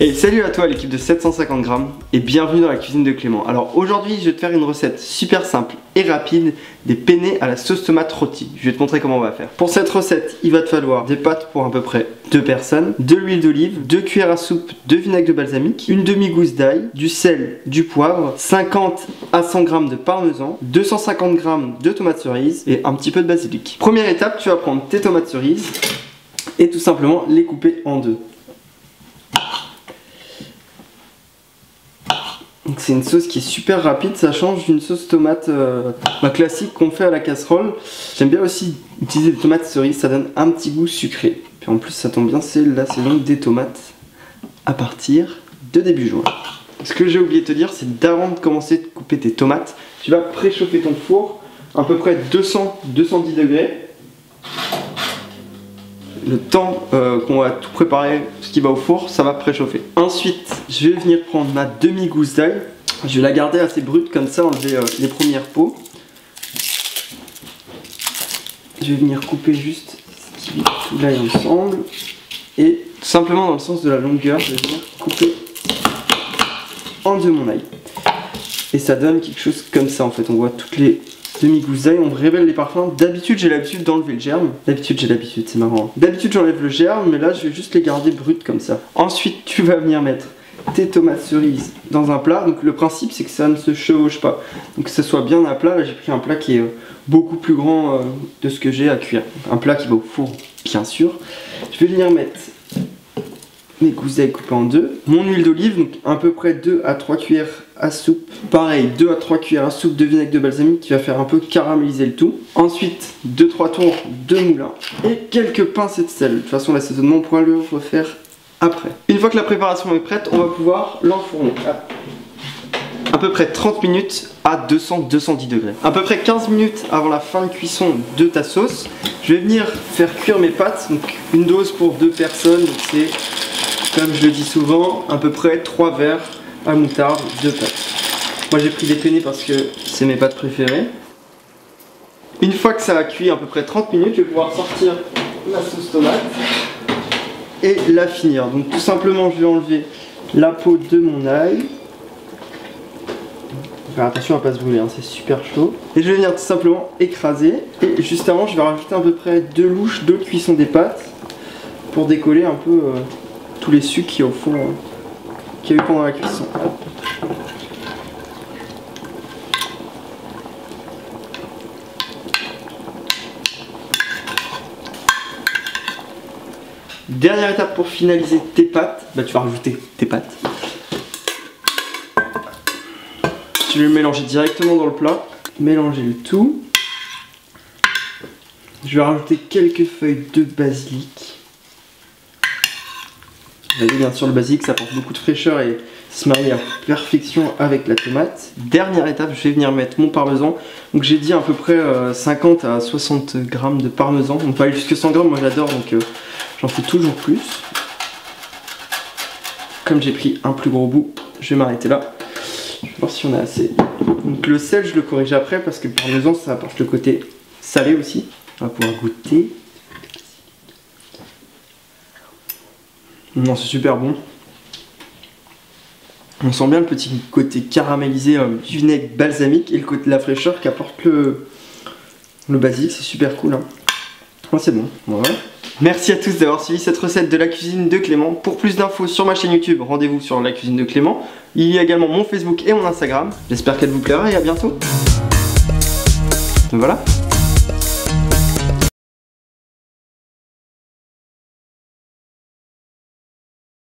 Et salut à toi l'équipe de 750 grammes et bienvenue dans la cuisine de Clément. Alors aujourd'hui je vais te faire une recette super simple et rapide des penne à la sauce tomate rôti. Je vais te montrer comment on va faire. Pour cette recette il va te falloir des pâtes pour à peu près 2 personnes, de l'huile d'olive, 2 cuillères à soupe de vinaigre de balsamique, une demi-gousse d'ail, du sel, du poivre, 50 à 100 g de parmesan, 250 g de tomates cerises et un petit peu de basilic. Première étape tu vas prendre tes tomates cerises et tout simplement les couper en deux. C'est une sauce qui est super rapide, ça change d'une sauce tomate euh, classique qu'on fait à la casserole. J'aime bien aussi utiliser des tomates cerises, ça donne un petit goût sucré. Puis en plus ça tombe bien, c'est la saison des tomates à partir de début juin. Ce que j'ai oublié de te dire, c'est d'avant de commencer de couper tes tomates, tu vas préchauffer ton four à peu près 200-210 degrés le temps euh, qu'on va tout préparer, ce qui va au four, ça va préchauffer. Ensuite, je vais venir prendre ma demi-gousse d'ail. Je vais la garder assez brute comme ça, enlever euh, les premières peaux. Je vais venir couper juste tout l'ail ensemble. Et tout simplement dans le sens de la longueur, je vais venir couper en deux mon ail. Et ça donne quelque chose comme ça en fait. On voit toutes les demi-gousse on révèle les parfums. D'habitude, j'ai l'habitude d'enlever le germe. D'habitude, j'ai l'habitude, c'est marrant. D'habitude, j'enlève le germe, mais là, je vais juste les garder brutes comme ça. Ensuite, tu vas venir mettre tes tomates cerises dans un plat. Donc le principe c'est que ça ne se chevauche pas. Donc que ce soit bien un plat. Là j'ai pris un plat qui est euh, beaucoup plus grand euh, de ce que j'ai à cuire. Un plat qui va au four bien sûr. Je vais venir mettre mes gousses coupées en deux. Mon huile d'olive, donc à peu près 2 à 3 cuillères à soupe. Pareil, 2 à 3 cuillères à soupe de vinaigre de balsamique qui va faire un peu caraméliser le tout. Ensuite, 2-3 tours de moulin et quelques pincées de sel. De toute façon, l'assaisonnement, on pourra le refaire après. Une fois que la préparation est prête, on va pouvoir l'enfourner. À peu près 30 minutes à 200-210 degrés. À peu près 15 minutes avant la fin de cuisson de ta sauce, je vais venir faire cuire mes pâtes. Donc une dose pour deux personnes, c'est comme je le dis souvent, à peu près 3 verres à moutarde de pâtes. Moi j'ai pris des penne parce que c'est mes pâtes préférées. Une fois que ça a cuit à peu près 30 minutes, je vais pouvoir sortir la sauce tomate et la finir. Donc tout simplement je vais enlever la peau de mon ail. Faire attention à pas se brûler, hein, c'est super chaud. Et je vais venir tout simplement écraser. Et juste avant, je vais rajouter à peu près deux louches de cuisson des pâtes pour décoller un peu euh, tous les sucres qui au fond euh, qu'il y a eu pendant la cuisson. Dernière étape pour finaliser tes pâtes, bah tu vas rajouter tes pâtes. Tu vais le mélanger directement dans le plat, mélanger le tout. Je vais rajouter quelques feuilles de basilic. Vous voyez bien sûr le basique, ça apporte beaucoup de fraîcheur et se marie à perfection avec la tomate. Dernière étape, je vais venir mettre mon parmesan. Donc j'ai dit à peu près 50 euh, à 60 grammes de parmesan. On peut aller jusqu'à 100 grammes, moi j'adore donc euh, j'en fais toujours plus. Comme j'ai pris un plus gros bout, je vais m'arrêter là. Je vais voir si on a assez. Donc le sel, je le corrige après parce que le parmesan ça apporte le côté salé aussi. On va pouvoir goûter. Non, c'est super bon. On sent bien le petit côté caramélisé euh, du vinaigre balsamique et le côté de la fraîcheur qu'apporte le, le basique. C'est super cool. Hein. c'est bon. Merci à tous d'avoir suivi cette recette de la cuisine de Clément. Pour plus d'infos sur ma chaîne YouTube, rendez-vous sur la cuisine de Clément. Il y a également mon Facebook et mon Instagram. J'espère qu'elle vous plaira et à bientôt. Voilà.